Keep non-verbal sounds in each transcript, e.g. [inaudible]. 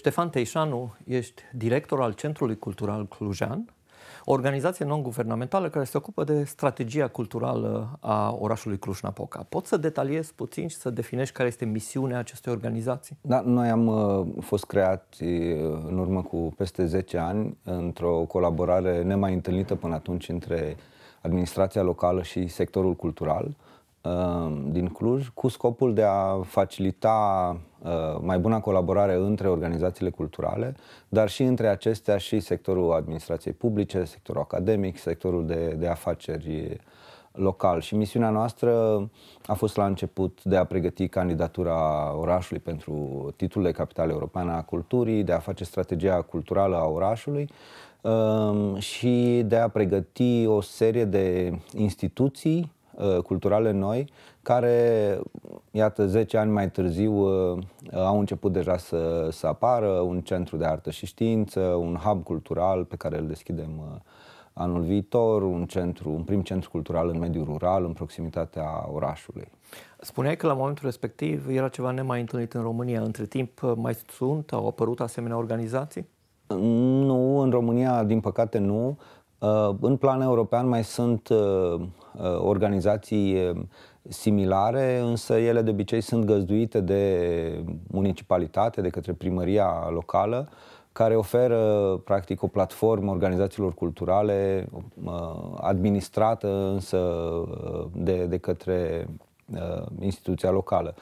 Ștefan Teișanu, ești director al Centrului Cultural Clujan, o organizație non-guvernamentală care se ocupă de strategia culturală a orașului Cluj-Napoca. Poți să detaliezi puțin și să definești care este misiunea acestei organizații? Da, noi am uh, fost creați uh, în urmă cu peste 10 ani într-o colaborare nemai întâlnită până atunci între administrația locală și sectorul cultural. Uh, Um, din Cluj cu scopul de a facilita uh, mai bună colaborare între organizațiile culturale, dar și între acestea și sectorul administrației publice, sectorul academic, sectorul de, de afaceri local. Și misiunea noastră a fost la început de a pregăti candidatura orașului pentru titlul de capitală europeană a culturii, de a face strategia culturală a orașului um, și de a pregăti o serie de instituții Uh, culturale noi, care, iată, 10 ani mai târziu uh, au început deja să, să apară, un centru de artă și știință, un hub cultural pe care îl deschidem uh, anul viitor, un, centru, un prim centru cultural în mediul rural, în proximitatea orașului. Spuneai că la momentul respectiv era ceva nemai întâlnit în România. Între timp mai sunt, au apărut asemenea organizații? Nu, în România, din păcate, nu. Uh, în plan european mai sunt uh, uh, organizații similare, însă ele de obicei sunt găzduite de municipalitate, de către primăria locală, care oferă practic o platformă organizațiilor culturale administrată însă de, de către instituția locală.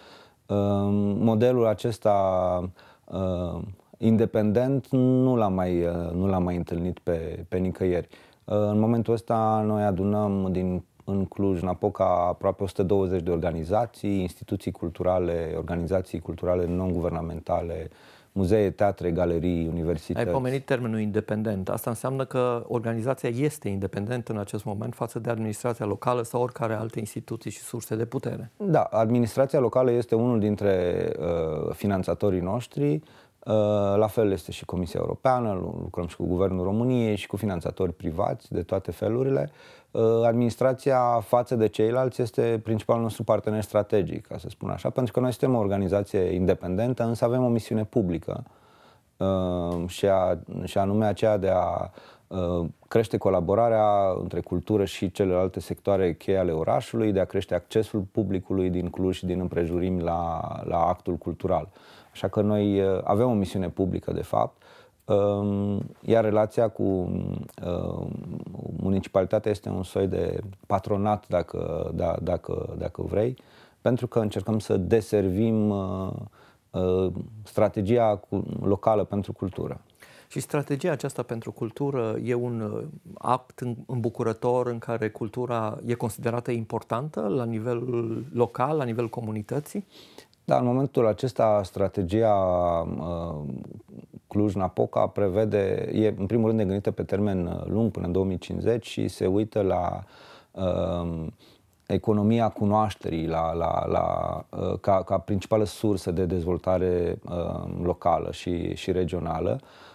Modelul acesta independent nu l-am mai, nu l-am mai întâlnit pe, pe nicăieri. În momentul ăsta noi adunăm din în Cluj-Napoca aproape 120 de organizații, instituții culturale, organizații culturale non-guvernamentale, muzee, teatre, galerii, universități. Ai pomenit termenul independent. Asta înseamnă că organizația este independentă în acest moment față de administrația locală sau oricare alte instituții și surse de putere. Da, administrația locală este unul dintre uh, finanțatorii noștri. Uh, la fel este și Comisia Europeană, lucrăm și cu Guvernul României și cu finanțatori privați de toate felurile. Uh, administrația față de ceilalți este principalul nostru partener strategic, ca să spun așa, pentru că noi suntem o organizație independentă, însă avem o misiune publică uh, și, a, și anume aceea de a crește colaborarea între cultură și celelalte sectoare cheie ale orașului, de a crește accesul publicului din Cluj și din împrejurimi la, la actul cultural. Așa că noi uh, avem o misiune publică, de fapt, um, iar relația cu uh, municipalitatea este un soi de patronat, dacă, da, dacă, dacă vrei, pentru că încercăm să deservim uh, strategia locală pentru cultură. Și strategia aceasta pentru cultură e un act îmbucurător în care cultura e considerată importantă la nivel local, la nivel comunității? Da, în momentul acesta strategia uh, Cluj-Napoca prevede, e în primul rând gândită pe termen uh, lung până în 2050 și se uită la uh, economia cunoașterii la, la, la, uh, ca, ca principală sursă de dezvoltare uh, locală și, și regională. Uh,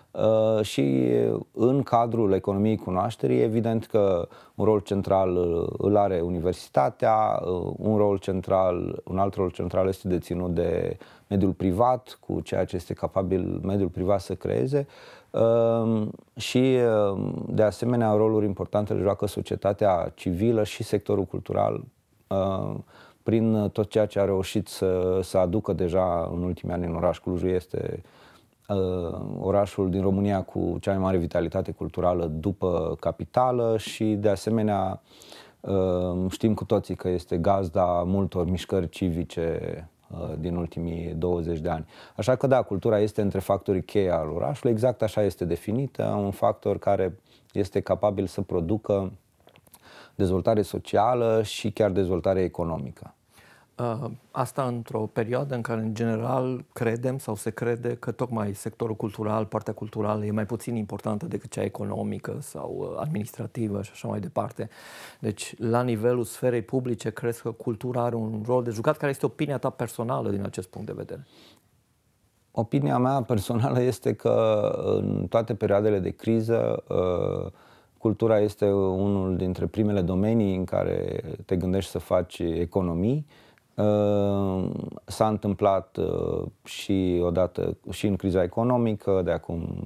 și în cadrul economiei cunoașterii, evident că un rol central uh, îl are universitatea, uh, un rol central, un alt rol central este deținut de mediul privat, cu ceea ce este capabil mediul privat să creeze. Și de asemenea roluri importante le joacă societatea civilă și sectorul cultural prin tot ceea ce a reușit să, să aducă deja în ultimii ani în oraș Clujul este uh, orașul din România cu cea mai mare vitalitate culturală după capitală și de asemenea uh, știm cu toții că este gazda multor mișcări civice uh, din ultimii 20 de ani. Așa că da, cultura este între factorii cheie al orașului, exact așa este definită, un factor care este capabil să producă dezvoltare socială și chiar dezvoltare economică. Uh, asta într-o perioadă în care, în general, credem sau se crede că tocmai sectorul cultural, partea culturală, e mai puțin importantă decât cea economică sau uh, administrativă și așa mai departe. Deci, la nivelul sferei publice, crezi că cultura are un rol de jucat? Care este opinia ta personală din acest punct de vedere? Opinia mea personală este că în toate perioadele de criză, uh, cultura este unul dintre primele domenii în care te gândești să faci economii S-a întâmplat și odată și în criza economică de acum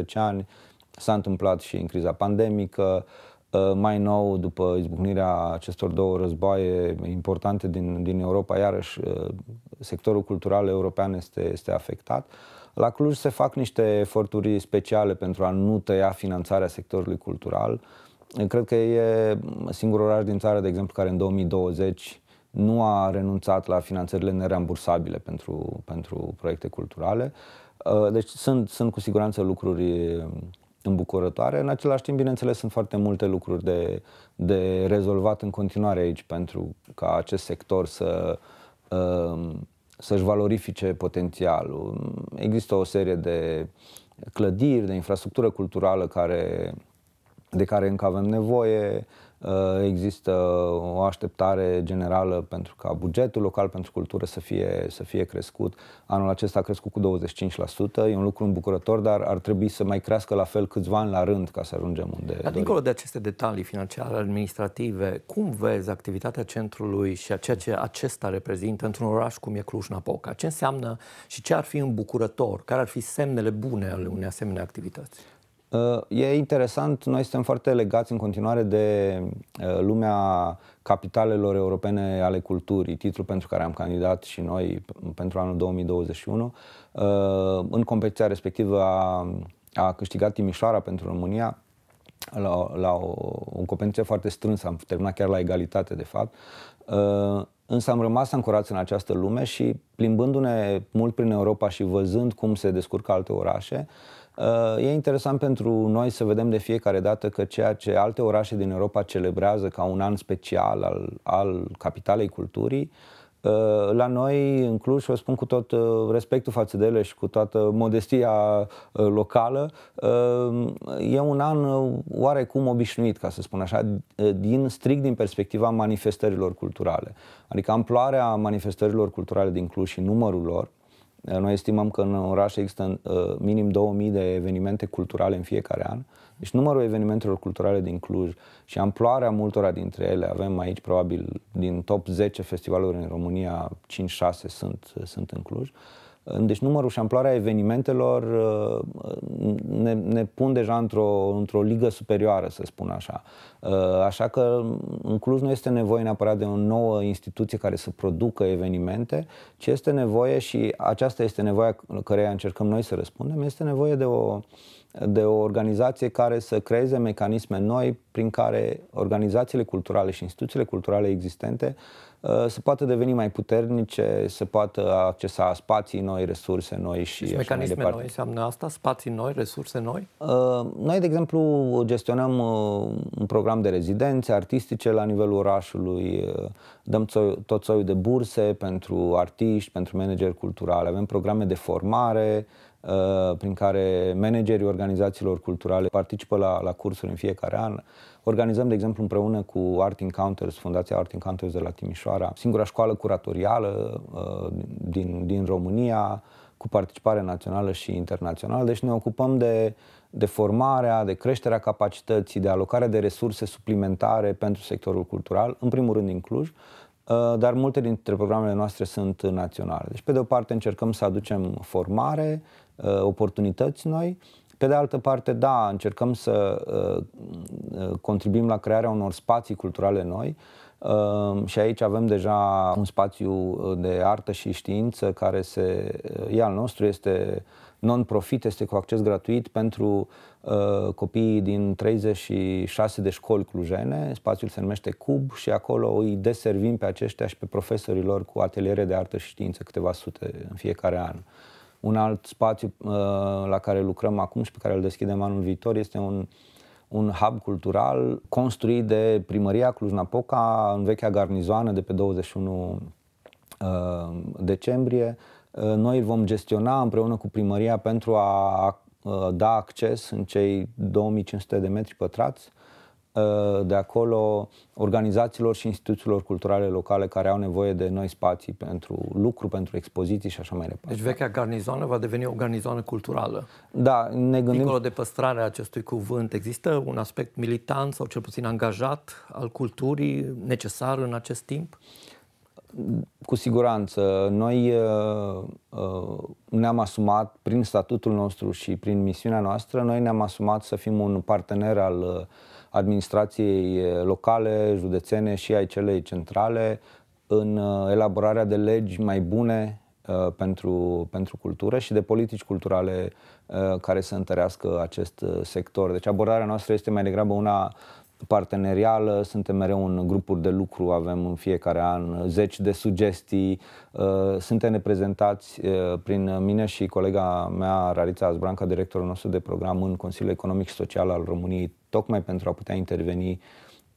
10-15 ani, s-a întâmplat și în criza pandemică, mai nou, după izbucnirea acestor două războaie importante din, din Europa, iarăși sectorul cultural european este, este afectat. La Cluj se fac niște eforturi speciale pentru a nu tăia finanțarea sectorului cultural. Cred că e singurul oraș din țară, de exemplu, care în 2020 nu a renunțat la finanțările nerambursabile pentru, pentru proiecte culturale. Uh, deci sunt, sunt cu siguranță lucruri îmbucurătoare. În același timp, bineînțeles, sunt foarte multe lucruri de, de rezolvat în continuare aici pentru ca acest sector să uh, să-și valorifice potențialul. Există o serie de clădiri, de infrastructură culturală care, de care încă avem nevoie. Uh, există o așteptare generală pentru ca bugetul local pentru cultură să fie, să fie crescut. Anul acesta a crescut cu 25%, e un lucru îmbucurător, dar ar trebui să mai crească la fel câțiva ani la rând ca să ajungem unde Dar dorim. dincolo de aceste detalii financiare, administrative, cum vezi activitatea centrului și a ceea ce acesta reprezintă într-un oraș cum e Cluj-Napoca? Ce înseamnă și ce ar fi îmbucurător? Care ar fi semnele bune ale unei asemenea activități? E interesant, noi suntem foarte legați în continuare de uh, lumea capitalelor europene ale culturii, titlul pentru care am candidat și noi pentru anul 2021. Uh, în competiția respectivă a, a câștigat Timișoara pentru România la, la o, o competiție foarte strânsă, am terminat chiar la egalitate de fapt. Uh, însă am rămas ancorați în această lume și plimbându-ne mult prin Europa și văzând cum se descurcă alte orașe, Uh, e interesant pentru noi să vedem de fiecare dată că ceea ce alte orașe din Europa celebrează ca un an special al, al capitalei culturii, uh, la noi, în Cluj, și o spun cu tot uh, respectul față de ele și cu toată modestia locală, e un an oarecum obișnuit, ca să spun așa, din strict din perspectiva manifestărilor culturale. Adică amploarea manifestărilor culturale din Cluj și numărul lor, noi estimăm că în oraș există uh, minim 2000 de evenimente culturale în fiecare an. Deci numărul evenimentelor culturale din Cluj și amploarea multora dintre ele, avem aici probabil din top 10 festivaluri în România, 5-6 sunt, sunt în Cluj. Uh, deci numărul și amploarea evenimentelor uh, ne, ne pun deja într-o, într-o ligă superioară, să spun așa. Uh, așa că în Cluj nu este nevoie neapărat de o nouă instituție care să producă evenimente, ci este nevoie și aceasta este nevoia căreia încercăm noi să răspundem, este nevoie de o, de o organizație care să creeze mecanisme noi prin care organizațiile culturale și instituțiile culturale existente Uh, să poată deveni mai puternice, să poată accesa spații noi, resurse noi și deci așa mecanisme mai departe. noi înseamnă asta? Spații noi, resurse noi? Uh, noi, de exemplu, gestionăm uh, un program de rezidențe artistice la nivelul orașului, dăm tot soiul de burse pentru artiști, pentru manageri culturale, avem programe de formare, prin care managerii organizațiilor culturale participă la, la cursuri în fiecare an. Organizăm, de exemplu, împreună cu Art Encounters, Fundația Art Encounters de la Timișoara, singura școală curatorială uh, din, din România, cu participare națională și internațională. Deci ne ocupăm de, de formarea, de creșterea capacității, de alocarea de resurse suplimentare pentru sectorul cultural, în primul rând din Cluj, uh, dar multe dintre programele noastre sunt naționale. Deci, pe de o parte, încercăm să aducem formare, uh, oportunități noi, pe de altă parte, da, încercăm să uh, uh, contribuim la crearea unor spații culturale noi uh, și aici avem deja un spațiu de artă și știință care se, e al nostru, este non-profit, este cu acces gratuit pentru uh, copiii din 36 de școli clujene. Spațiul se numește Cub și acolo îi deservim pe aceștia și pe profesorii lor cu ateliere de artă și știință, câteva sute în fiecare an. Un alt spațiu uh, la care lucrăm acum și pe care îl deschidem anul viitor este un, un hub cultural construit de primăria Cluj-Napoca în vechea garnizoană de pe 21 uh, decembrie. Uh, noi îl vom gestiona împreună cu primăria pentru a da acces în cei 2500 de metri pătrați Uh, de acolo organizațiilor și instituțiilor culturale locale care au nevoie de noi spații pentru lucru, pentru expoziții și așa mai departe. Deci vechea garnizoană va deveni o garnizoană culturală. Da, ne gândim... Dincolo de păstrarea acestui cuvânt, există un aspect militant sau cel puțin angajat al culturii necesar în acest timp? Cu siguranță. Noi uh, uh, ne-am asumat, prin statutul nostru și prin misiunea noastră, noi ne-am asumat să fim un partener al uh, administrației locale, județene și ai celei centrale în elaborarea de legi mai bune pentru, pentru cultură și de politici culturale care să întărească acest sector. Deci abordarea noastră este mai degrabă una partenerială, suntem mereu în grupuri de lucru, avem în fiecare an zeci de sugestii, uh, suntem reprezentați uh, prin mine și colega mea, Rarița Azbranca, directorul nostru de program în Consiliul Economic și Social al României, tocmai pentru a putea interveni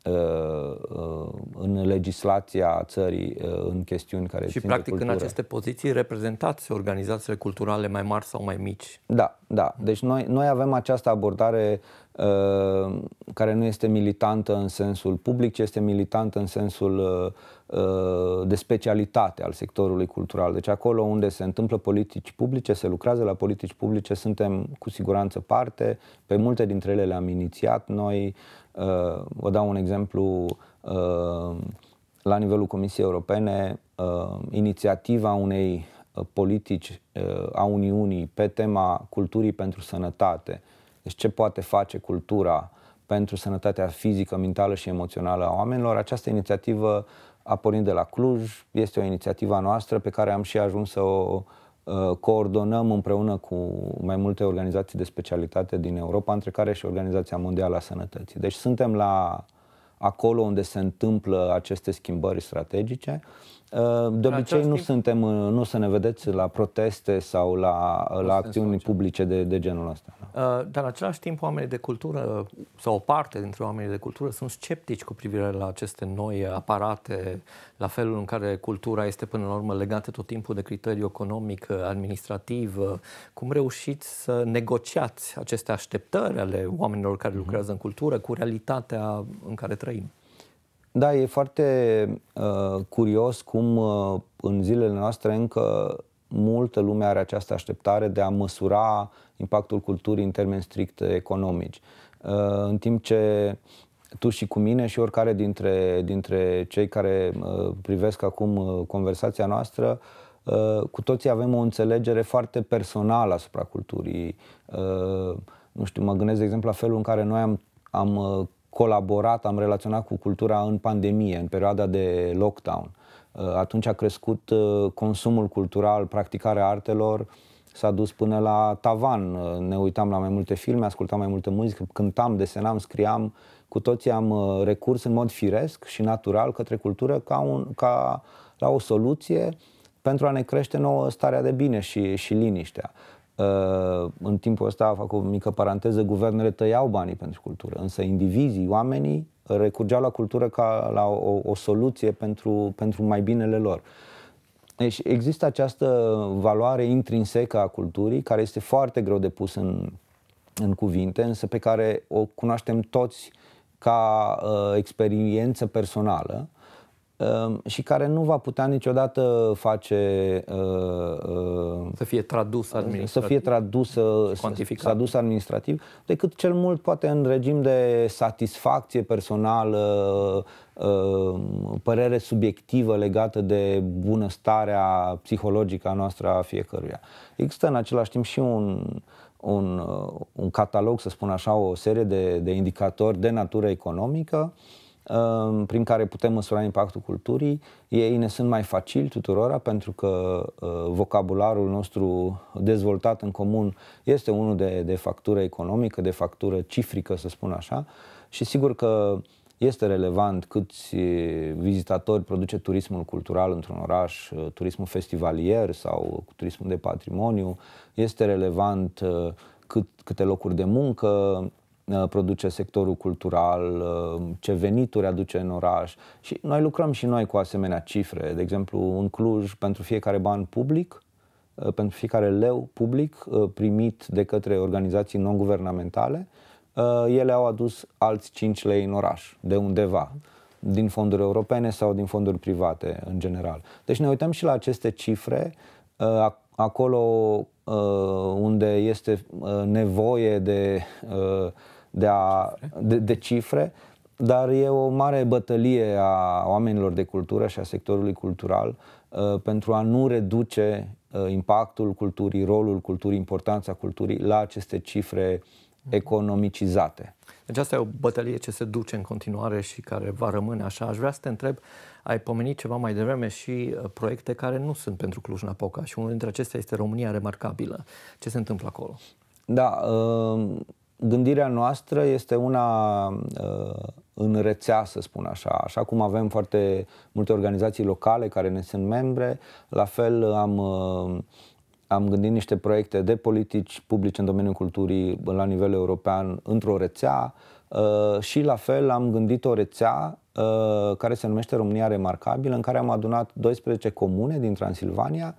uh, în legislația țării în chestiuni care și țin practic de în aceste poziții reprezentați organizațiile culturale mai mari sau mai mici. Da, da. Deci noi, noi avem această abordare Uh, care nu este militantă în sensul public, ci este militantă în sensul uh, uh, de specialitate al sectorului cultural. Deci acolo unde se întâmplă politici publice, se lucrează la politici publice, suntem cu siguranță parte. Pe multe dintre ele le-am inițiat noi. Vă dau un exemplu la nivelul Comisiei Europene, inițiativa unei politici a Uniunii pe tema culturii pentru sănătate, deci ce poate face cultura pentru sănătatea fizică, mentală și emoțională a oamenilor. Această inițiativă a pornit de la Cluj, este o inițiativă a noastră pe care am și ajuns să o uh, coordonăm împreună cu mai multe organizații de specialitate din Europa, între care și Organizația Mondială a Sănătății. Deci suntem la acolo unde se întâmplă aceste schimbări strategice Uh, de obicei nu timp... suntem, uh, nu să ne vedeți la proteste sau la, la acțiuni publice de, de genul ăsta. Da. Uh, dar în același timp oamenii de cultură sau o parte dintre oamenii de cultură sunt sceptici cu privire la aceste noi aparate, la felul în care cultura este până la urmă legată tot timpul de criteriu economic, administrativ. Cum reușiți să negociați aceste așteptări ale oamenilor care mhm. lucrează în cultură cu realitatea în care trăim? Da, e foarte uh, curios cum uh, în zilele noastre încă multă lume are această așteptare de a măsura impactul culturii în termeni strict economici. Uh, în timp ce tu și cu mine și oricare dintre, dintre cei care uh, privesc acum uh, conversația noastră, uh, cu toții avem o înțelegere foarte personală asupra culturii. Uh, nu știu, mă gândesc, de exemplu, la felul în care noi am, am uh, colaborat, am relaționat cu cultura în pandemie, în perioada de lockdown. Uh, atunci a crescut uh, consumul cultural, practicarea artelor, s-a dus până la tavan. Uh, ne uitam la mai multe filme, ascultam mai multă muzică, cântam, desenam, scriam. Cu toții am recurs în mod firesc și natural către cultură ca, un, ca la o soluție pentru a ne crește nouă starea de bine și, și liniștea. Uh, în timpul ăsta, fac o mică paranteză, guvernele tăiau banii pentru cultură, însă indivizii, oamenii, recurgeau la cultură ca la o, o soluție pentru, pentru mai binele lor. Deci există această valoare intrinsecă a culturii, care este foarte greu de pus în, în cuvinte, însă pe care o cunoaștem toți ca uh, experiență personală Ehm, și care nu va putea niciodată face uh, să fie tradus administrativ, să fie tradusă, tradus administrativ, decât cel mult poate în regim de satisfacție personală, uh, părere subiectivă legată de bunăstarea psihologică a noastră a fiecăruia. Există în același timp și un, un, un catalog, să spun așa, o serie de, de indicatori de natură economică uh, Ehm, prin care putem măsura impactul culturii. Ei ne sunt mai facili tuturora pentru că uh, vocabularul nostru dezvoltat în comun este unul de, de factură economică, de factură cifrică, să spun așa. Și sigur că este relevant câți vizitatori produce turismul cultural într-un oraș, uh, turismul festivalier sau turismul de patrimoniu. Este relevant uh, cât, câte locuri de muncă Uh, produce sectorul cultural, uh, ce venituri aduce în oraș și noi lucrăm și noi cu asemenea cifre. De exemplu, în Cluj, pentru fiecare ban public, uh, pentru fiecare leu public primit de către organizații non-guvernamentale, ele au adus alți 5 lei în oraș, de undeva, din fonduri europene sau din fonduri private în general. Deci ne uităm și la aceste cifre, acolo unde este nevoie de de, a, de, de cifre, dar e o mare bătălie a oamenilor de cultură și a sectorului cultural uh, pentru a nu reduce uh, impactul culturii, rolul culturii, importanța culturii la aceste cifre economicizate. Deci asta e o bătălie ce se duce în continuare și care va rămâne așa. Aș vrea să te întreb, ai pomenit ceva mai devreme și uh, proiecte care nu sunt pentru Cluj-Napoca și unul dintre acestea este România Remarcabilă. Ce se întâmplă acolo? Da, uh, gândirea noastră este una uh, în rețea, să spun așa. Așa cum avem foarte multe organizații locale care ne sunt membre, la fel am, am gândit niște proiecte de politici publice în domeniul culturii la nivel european într-o rețea și la fel am gândit o rețea care se numește România Remarcabilă, în care am adunat 12 comune din Transilvania,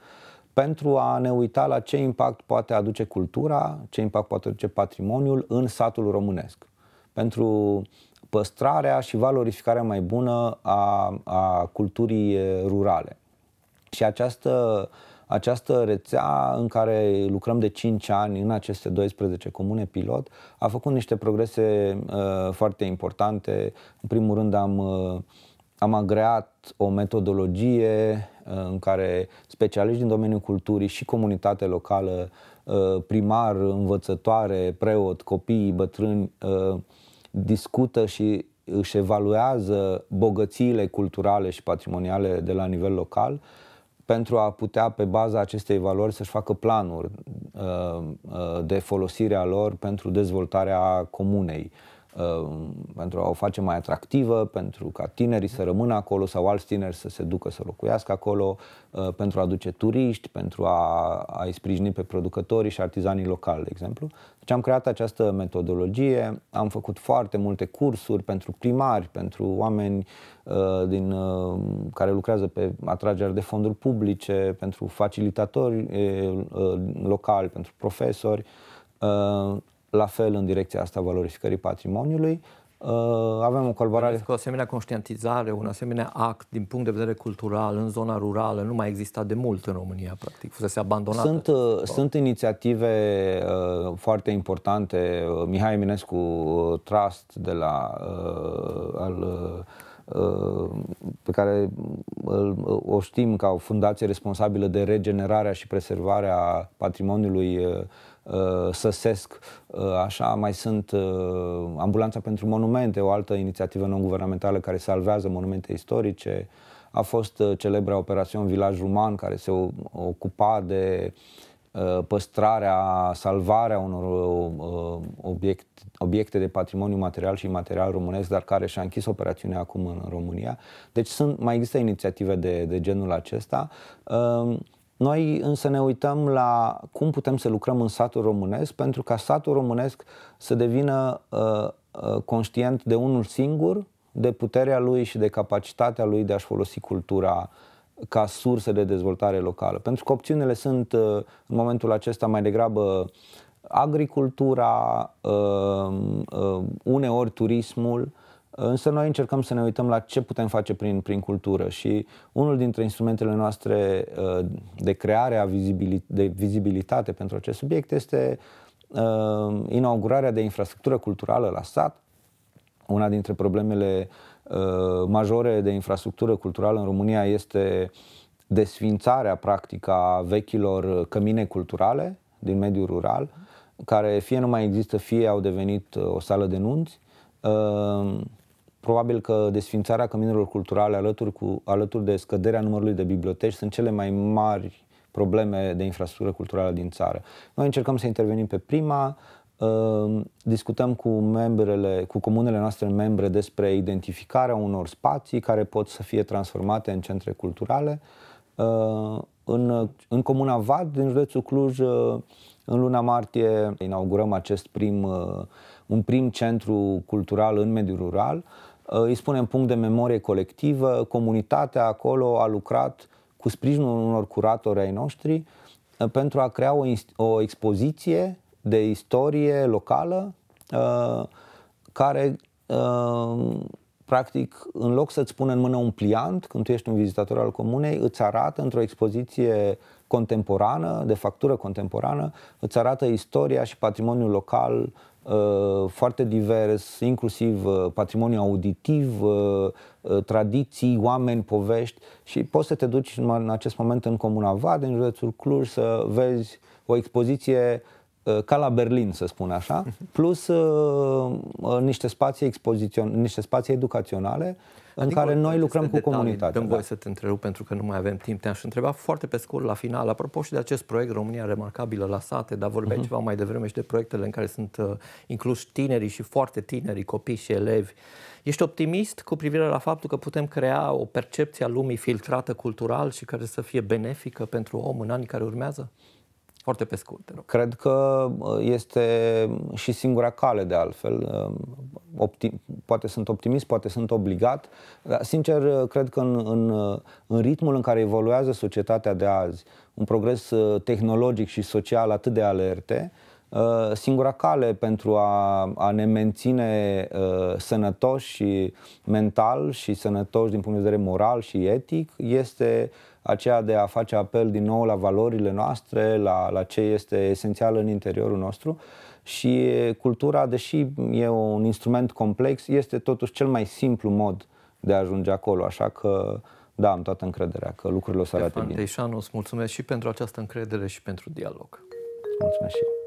pentru a ne uita la ce impact poate aduce cultura, ce impact poate aduce patrimoniul în satul românesc. Pentru păstrarea și valorificarea mai bună a, a culturii rurale. Și această, această rețea în care lucrăm de 5 ani în aceste 12 comune pilot a făcut niște progrese uh, foarte importante. În primul rând am uh, am agreat o metodologie uh, în care specialiști din domeniul culturii și comunitate locală, uh, primar, învățătoare, preot, copii, bătrâni, uh, discută și își evaluează bogățiile culturale și patrimoniale de la nivel local pentru a putea, pe baza acestei valori, să-și facă planuri de folosire a lor pentru dezvoltarea comunei. Uh, pentru a o face mai atractivă, pentru ca tinerii să rămână acolo sau alți tineri să se ducă să locuiască acolo, uh, pentru a aduce turiști, pentru a, a-i sprijini pe producătorii și artizanii locali, de exemplu. Deci am creat această metodologie, am făcut foarte multe cursuri pentru primari, pentru oameni uh, din, uh, care lucrează pe atragerea de fonduri publice, pentru facilitatori uh, locali, pentru profesori. Uh, la fel în direcția asta valorificării patrimoniului. Uh, avem o colaborare. o asemenea conștientizare, un asemenea act din punct de vedere cultural în zona rurală nu mai exista de mult în România, practic, fusese abandonat. Sunt, uh, sunt inițiative uh, foarte importante. Uh, Mihai Eminescu uh, Trust de la uh, al uh, pe care o știm ca o fundație responsabilă de regenerarea și preservarea patrimoniului Uh, săsesc. Uh, așa mai sunt uh, Ambulanța pentru Monumente, o altă inițiativă non-guvernamentală care salvează monumente istorice. A fost celebra operațiune Vilaj Ruman, care se ocupa de păstrarea, salvarea unor obiect, obiecte de patrimoniu material și imaterial românesc, dar care și-a închis operațiunea acum în România. Deci sunt, mai există inițiative de, de genul acesta. Noi însă ne uităm la cum putem să lucrăm în satul românesc pentru ca satul românesc să devină uh, uh, conștient de unul singur, de puterea lui și de capacitatea lui de a-și folosi cultura ca sursă de dezvoltare locală. Pentru că opțiunile sunt uh, în momentul acesta mai degrabă agricultura, uh, uh, uneori turismul, Însă noi încercăm să ne uităm la ce putem face prin, prin cultură și unul dintre instrumentele noastre uh, de creare a de vizibilitate pentru acest subiect este uh, inaugurarea de infrastructură culturală la sat. Una dintre problemele uh, majore de infrastructură culturală în România este desfințarea practică a vechilor cămine culturale din mediul rural, care fie nu mai există, fie au devenit o sală de nunți probabil că desfințarea căminelor culturale alături, cu, alături de scăderea numărului de biblioteci sunt cele mai mari probleme de infrastructură culturală din țară. Noi încercăm să intervenim pe prima, uh, discutăm cu membrele, cu comunele noastre membre despre identificarea unor spații care pot să fie transformate în centre culturale. Uh, în, în Comuna Vad, din județul Cluj, uh, în luna martie, inaugurăm acest prim, un prim centru cultural în mediul rural, Uh, îi spunem punct de memorie colectivă, comunitatea acolo a lucrat cu sprijinul unor curatori ai noștri uh, pentru a crea o, o expoziție de istorie locală uh, care practic, în loc să-ți pună în mână un pliant, când tu ești un vizitator al comunei, îți arată într-o expoziție contemporană, de factură contemporană, îți arată istoria și patrimoniul local uh, foarte divers, inclusiv uh, patrimoniu auditiv, uh, tradiții, oameni, povești și poți să te duci în acest moment în Comuna Vad, în județul Cluj, să vezi o expoziție ca la Berlin, să spun așa, [laughs] plus uh, niște spații expozițion, niște spații educaționale în adică care noi lucrăm cu detalii, comunitatea. Dăm da. voie să te întrerup pentru că nu mai avem timp. Te-aș întreba foarte pe scurt la final, apropo și de acest proiect România Remarcabilă la sate, dar vorbeai uh-huh. ceva mai devreme și de proiectele în care sunt uh, inclus tinerii și foarte tinerii, copii și elevi. Ești optimist cu privire la faptul că putem crea o percepție a lumii filtrată cultural și care să fie benefică pentru om în anii care urmează? Foarte pe scurt, te rog. Cred că uh, este și singura cale de altfel. Uh, optim, poate sunt optimist, poate sunt obligat, dar sincer uh, cred că în, în, în ritmul în care evoluează societatea de azi, un progres tehnologic și social atât de alerte, singura cale pentru a, a ne menține uh, sănătoși și mental și sănătoși din punct de vedere moral și etic este aceea de a face apel din nou la valorile noastre, la, la ce este esențial în interiorul nostru și cultura, deși e un instrument complex, este totuși cel mai simplu mod de a ajunge acolo, așa că da, am toată încrederea că lucrurile o să arate bine. Teișanu, îți mulțumesc și pentru această încredere și pentru dialog. Mulțumesc și eu.